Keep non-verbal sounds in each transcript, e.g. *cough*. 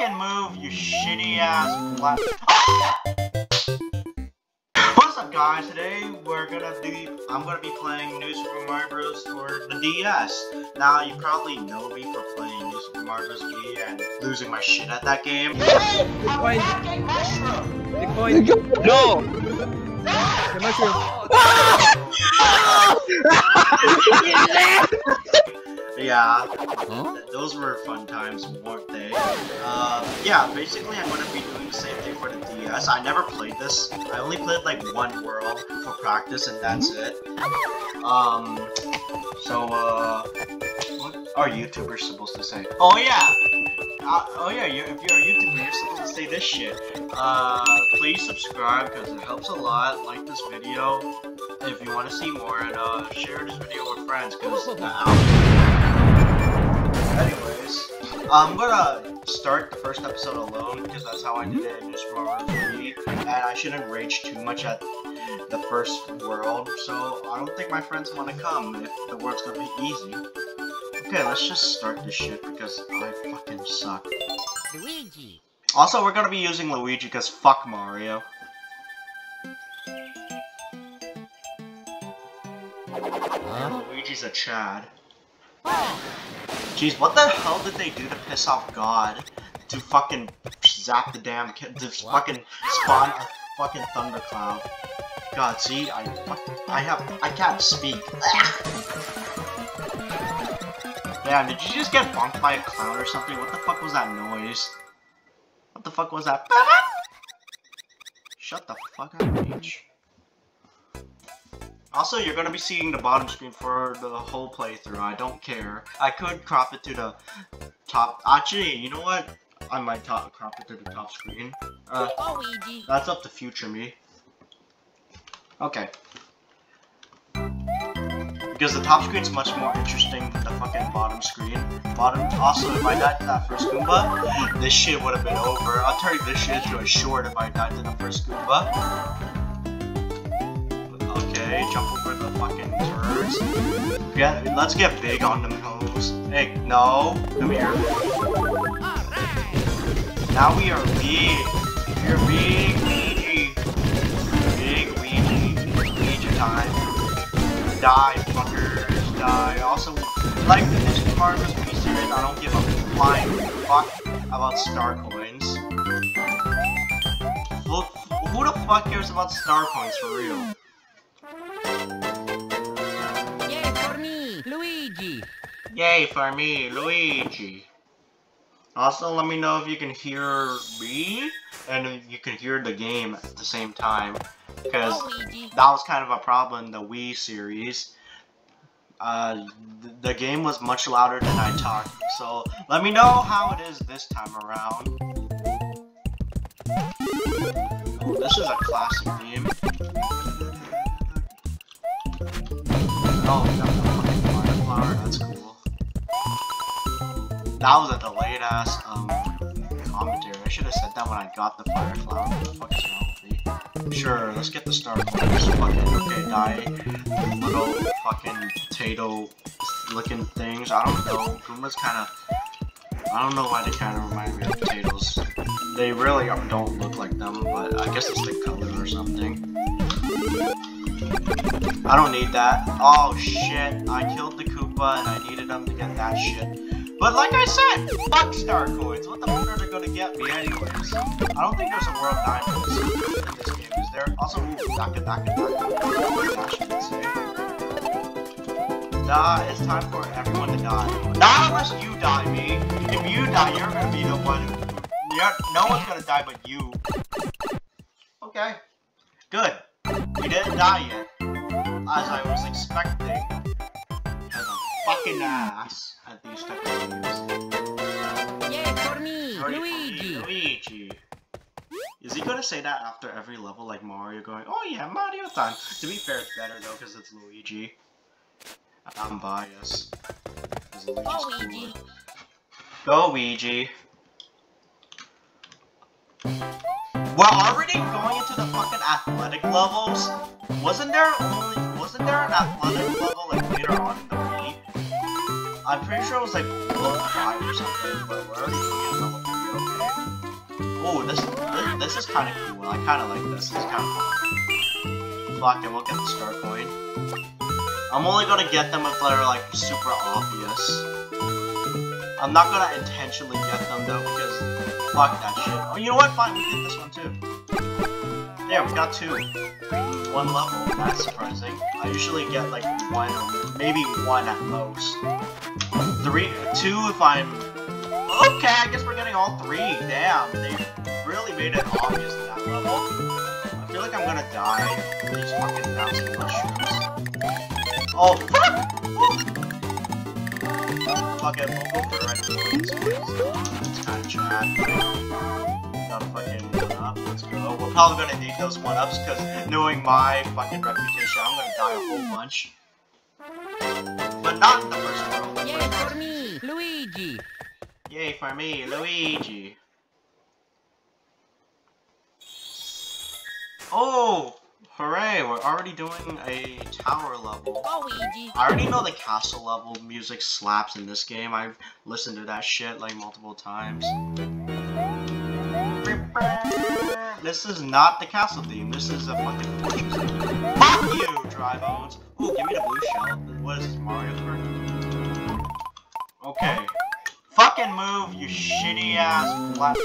fucking move, you shitty ass black. Ah! What's up, guys? Today we're gonna be. I'm gonna be playing New Super Mario Bros. for the DS. Now you probably know me for playing New Super Mario Bros. Wii and losing my shit at that game. Hey, I'm Wait. fucking mushroom. Big boy. No! The *laughs* mushroom. Yeah, Huh? those were fun times, weren't they? Uh, yeah, basically I'm gonna be doing the same thing for the DS. I never played this. I only played like one world for practice and that's it. Um, so, uh, what are YouTubers supposed to say? Oh yeah! Uh, oh yeah, you, if you're a YouTuber, you're supposed to say this shit. Uh, please subscribe because it helps a lot. Like this video if you want to see more, and uh, share this video with friends because. Anyways, I'm gonna start the first episode alone because that's how I did it in Super Mario 3, and I shouldn't rage too much at the first world, so I don't think my friends want to come if the world's gonna be easy. Okay, let's just start this shit because I fucking suck. Luigi. Also, we're gonna be using Luigi because fuck Mario. Huh? Luigi's a Chad. Jeez, what the hell did they do to piss off God? To fucking zap the damn kid, to fucking spawn a fucking thundercloud. God, see, I I have, I can't speak. Ah! Damn, did you just get bumped by a clown or something? What the fuck was that noise? What the fuck was that? *laughs* Shut the fuck up, Peach. Also, you're gonna be seeing the bottom screen for the whole playthrough. I don't care. I could crop it to the top. Actually, you know what? I might top crop it to the top screen. Uh, Luigi. that's up to future me. Okay. Because the top screen's much more interesting than the fucking bottom screen. Bottom. Also, if I died to that first Goomba, this shit would have been over. I'll tell you this shit into a short if I died to the first Goomba. Okay, jump over the fucking turds. Yeah, let's get big on them hoes. Hey, no, come here. Now we are big. We're big Ouija. Big Ouija. Ouija time. Die, fuckers, die. Also, like the Super Mario Bros. Wii series, I don't give a flying fuck about star coins. Look, who the fuck cares about star coins for real? Yay for me, Luigi. Also, let me know if you can hear me and if you can hear the game at the same time. Because that was kind of a problem in the Wii series. Uh, th- the game was much louder than I talked. So let me know how it is this time around. Oh, this is a classic theme. Oh, That was a delayed ass um commentary. I should have said that when I got the fire flower. What the fuck is wrong with me? Sure, let's get the star coins. Fucking okay, die. Little fucking potato looking things. I don't know. Goombas kind of. I don't know why they kind of remind me of potatoes. They really don't look like them, but I guess it's the color or something. I don't need that. Oh shit, I killed the Koopa and I needed them to get that shit. But like I said, fuck star coins. What the fuck are they gonna get me anyways? I don't think there's a world diamonds in this game, is there? Also, ooh, Daka Daka Daka. I should. Nah, it's time for everyone to die. Not unless you die, me. If you die, you're gonna be the one who... You're, no one's gonna die but you. Okay. Good. We didn't die yet. As I was expecting. Fucking ass at these type of videos. Yay for me, Sorry, Luigi. Luigi. Is he gonna say that after every level like Mario going, oh yeah, Mario time? To be fair, it's better though because it's Luigi. I'm biased. Cooler. Luigi. Go, Luigi. We're already going into the fucking athletic levels. Wasn't there only wasn't there an athletic level like later on in the Wii? I'm pretty sure it was like level five or something, but we're already at level three. Okay. Oh, this, this this is kind of cool. I kind of like this. It's kind of fun. Fuck we'll get the star coin. I'm only gonna get them if they're like super obvious. I'm not gonna intentionally get them though because fuck that shit. Oh, you know what? Fine, we did this one too. Yeah, we got two. One level. That's surprising. I usually get like one, maybe one at most. Three, two if I'm. Okay, I guess we're getting all three. Damn, they really made it obvious at that level. I feel like I'm gonna die. from These fucking bouncing mushrooms. Oh fuck! Fuck it, we'll go for red. It's kind of. A fucking one up. Let's go. We're probably gonna need those one ups because knowing my fucking reputation, I'm gonna die a whole bunch. But not in the first world. Yay for me, Luigi. Yay for me, Luigi. Oh, hooray! We're already doing a tower level. Luigi. I already know the castle level music slaps in this game. I've listened to that shit like multiple times. This is not the castle theme. This is a fucking theme. Fuck you, dry bones. Ooh, give me the blue shell. What is this, Mario Kart? Okay. Fucking move, you shitty ass flat.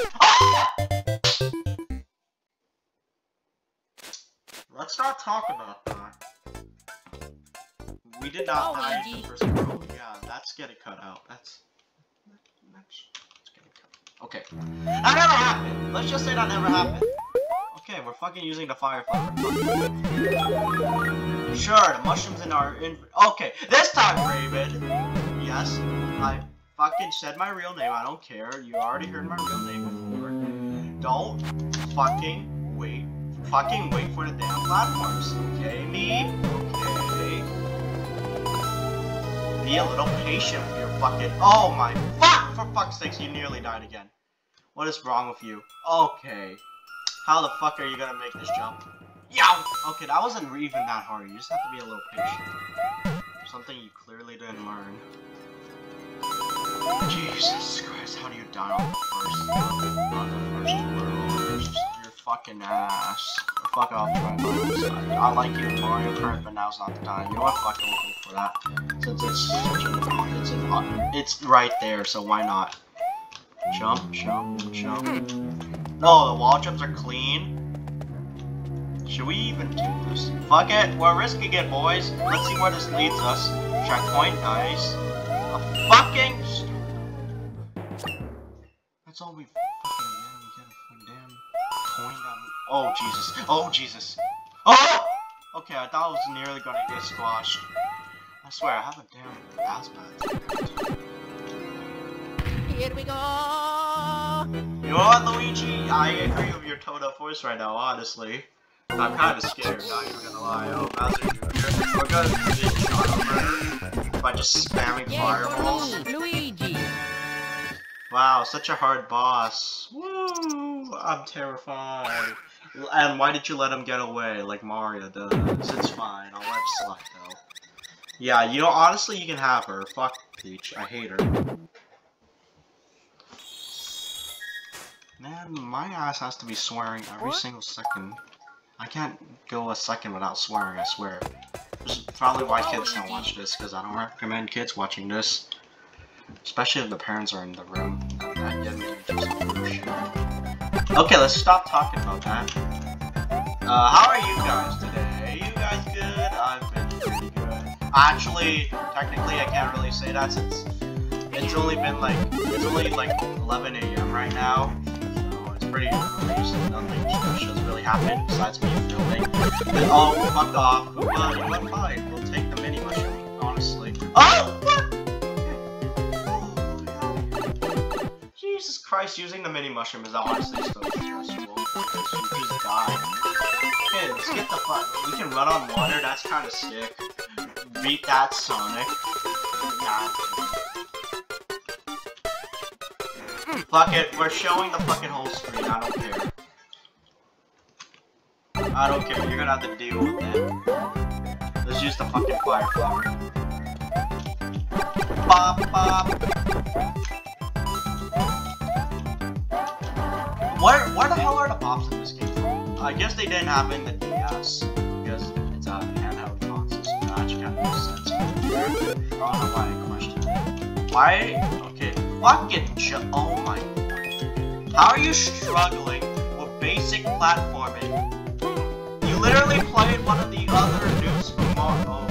Let's not talk about that. We did not Oh, die in the first world. Yeah, that's getting cut out. That's that's, that's getting cut. Okay. That never happened. Let's just say that never happened. Okay, we're fucking using the firefly. Sure, the mushrooms in our in. Okay, this time, Raven. Yes, I fucking said my real name. I don't care. You already heard my real name before. Don't fucking wait. Fucking wait for the damn platforms. Okay, me. Okay. Be a little patient with your fucking. Oh my fuck! For fuck's sake, you nearly died again. What is wrong with you? Okay. How the fuck are you gonna make this jump? Yow! Okay, that wasn't even that hard. You just have to be a little patient. Something you clearly didn't learn. Jesus Christ, how do you die on the first, on the first world? You're fucking ass. Fuck off, Dry Bones. I, I like you in Mario Kart, but now's not the time. You know what? Fuck we'll go for that. Since it's such a, it's an, it's right there, so why not? Jump, jump, jump. No, the wall jumps are clean. Should we even do this? Fuck it, we're risking it, boys. Let's see where this leads us. Checkpoint, nice. A fucking. That's all we Oh Jesus! Oh Jesus! Oh! Okay, I thought I was nearly gonna get squashed. I swear, I have a damn asthma. attack. Here we go. You know what, Luigi? I agree with your tone up voice right now, honestly. I'm kind of scared, not even gonna lie. Oh, Bowser. We're gonna get shot over by just spamming Yay fireballs. Luigi. Wow, such a hard boss. Woo! I'm terrified. And why did you let him get away like Mario does? It's fine, I'll let slide though. Yeah, you know, honestly, you can have her. Fuck Peach, I hate her. Man, my ass has to be swearing every What? single second. I can't go a second without swearing, I swear. This is probably why kids don't watch this, because I don't recommend kids watching this. Especially if the parents are in the room. Okay, let's stop talking about that. Uh, how are you guys today? Are you guys good? I've been pretty good. Actually, technically, I can't really say that since it's only been like it's only like 11 a.m. right now, so it's pretty early. So nothing special has really happened besides me filming. But, oh, fuck off! You went fine. We'll take the mini mushroom, Christ, using the mini mushroom is honestly so stressful because you just die. Let's get the fuck. We can run on water. That's kind of sick. Beat that Sonic. Nah. Fuck it, we're showing the fucking whole screen, I don't care. I don't care, you're gonna have to deal with it. Let's use the fucking fire flower. Bop bop. Where, where the hell are the bops in this game from? I guess they didn't it in the DS, because it's a handheld console, so that actually kind of makes sense. I don't know why I. Why? Okay, fucking oh my lord. How are you struggling with basic platforming? You literally played one of the other new Super Mario.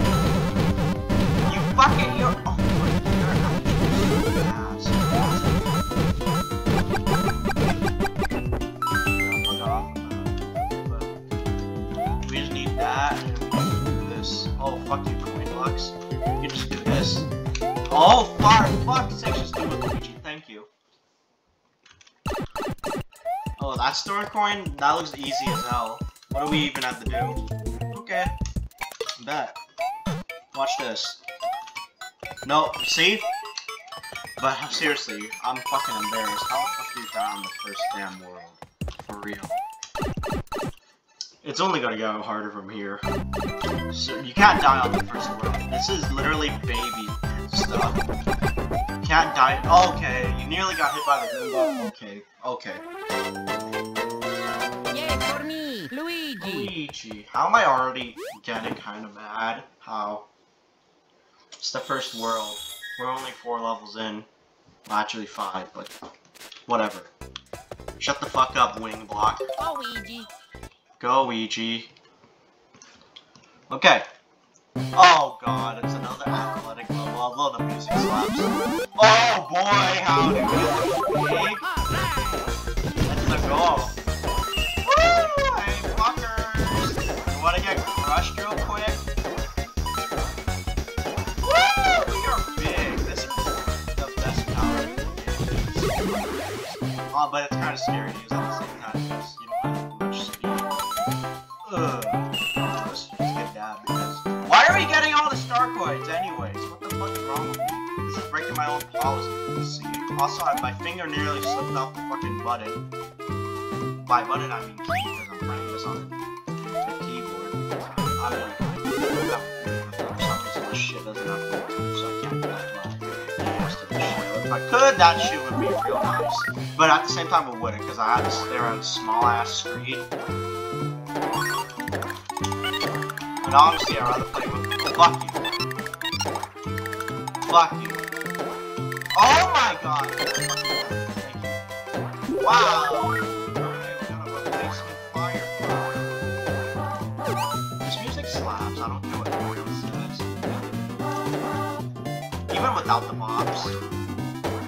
You fucking, you're, this. Oh, fuck coin blocks. You just do this. Oh, fuck, fuck, sake, just do Luigi. Thank you. Oh, that star coin? That looks easy as hell. What do we even have to do? Okay. Bet. Watch this. No, see? But seriously, I'm fucking embarrassed. How the fuck do you die on the first damn world? For real. It's only gonna go harder from here. So you can't die on the first world. This is literally baby stuff. You can't die. Okay, you nearly got hit by the Goomba. Okay, okay. Yay for me, Luigi. Luigi. How am I already getting kind of mad? How? It's the first world. We're only four levels in. Well, actually five, but whatever. Shut the fuck up, wing block. Oh, Luigi. Go, Ouija. Okay. Oh god, it's another athletic level, although the music slaps. Oh boy, howdy. Big. Alright. That's the goal. Woo! Hey, fuckers! You wanna get crushed real quick? Woo! You're big. This is the best power. Oh, but it's kind of scary off button. By button, I mean key because I'm playing this on the keyboard. I know. For some reason, this shit doesn't have so I can't this shit. If I could, that shit would be real nice. But at the same time, it wouldn't because I have to stare at a small ass screen. And honestly, I'd rather play with. Fuck you. Fuck you. Oh my god! Wow! This music slaps, I don't care what. Even without the mobs.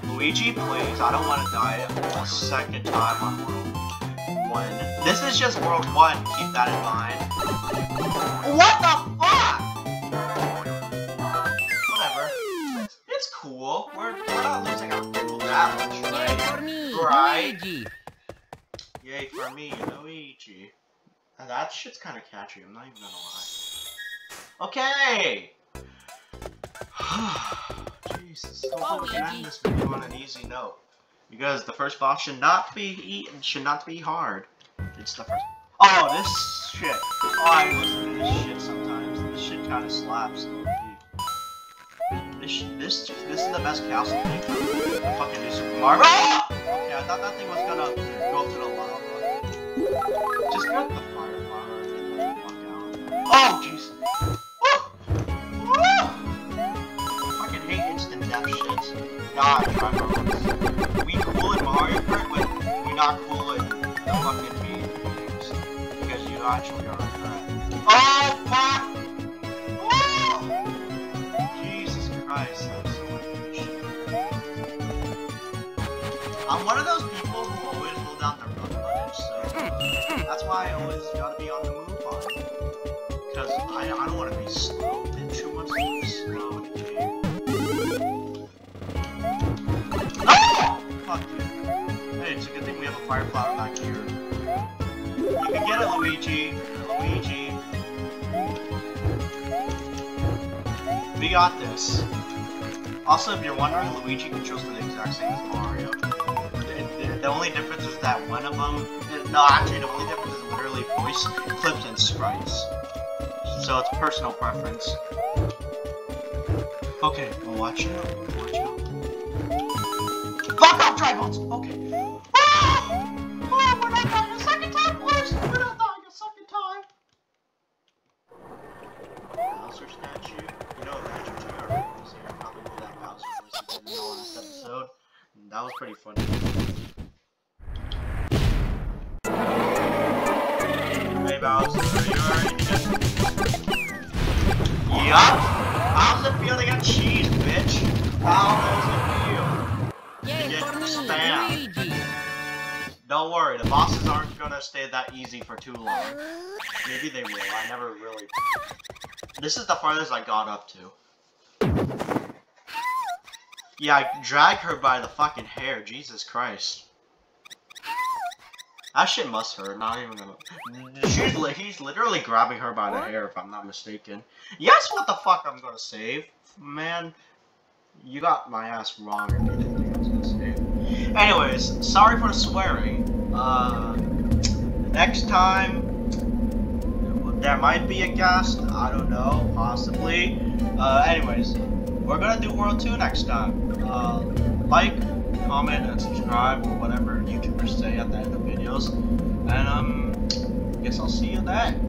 Luigi, please, I don't want to die a second time on World 1. This is just World 1, keep that in mind. What the Right. Luigi. Yay for me, Luigi. And that shit's kind of catchy, I'm not even gonna lie. Okay! *sighs* Jesus. Hopefully we can end this video on an easy note. Because the first boss should not be eaten, should not be hard. It's the first. Oh, this shit. Oh, I listen to this shit sometimes. This shit kind of slaps. This, this, this is the best castle thing. The fucking new Super Mario. Ah! Okay, I thought that thing was gonna go to the lava. Just the fire flower and out. Oh, jeez. Woo! Woo! Fucking hate instant death shit. God, Trevor. We cool in Mario Kart, but we not cool in the fucking games. Because you actually are a threat. Oh, fuck! Why I always gotta be on the move on. Because I, I don't want to be slow. Bitch, who wants to be slow in the game? Fuck you. Hey, it's a good thing we have a fire flower back here. You can get it, Luigi. Luigi. We got this. Also, if you're wondering, Luigi controls the exact same as Mario. The, the, the only difference is that one of them. No, actually, the only difference is literally voice clips and sprites. So it's personal preference. Okay, well, watch out. Watch out. Fuck off, Tribots! Okay. Don't worry, the bosses aren't gonna stay that easy for too long. Maybe they will. I never really. This is the farthest I got up to. Yeah, I dragged her by the fucking hair. Jesus Christ. That shit must hurt. Not even gonna. She's li he's literally grabbing her by the hair, if I'm not mistaken. Yes, what the fuck I'm gonna save, man. You got my ass wrong if you didn't think I was gonna save. Anyways, sorry for the swearing. Uh, next time there might be a guest. I don't know, possibly. Uh, anyways, we're gonna do World 2 next time. Uh, like, comment, and subscribe, or whatever YouTubers say at the end of videos. And, um, guess I'll see you then.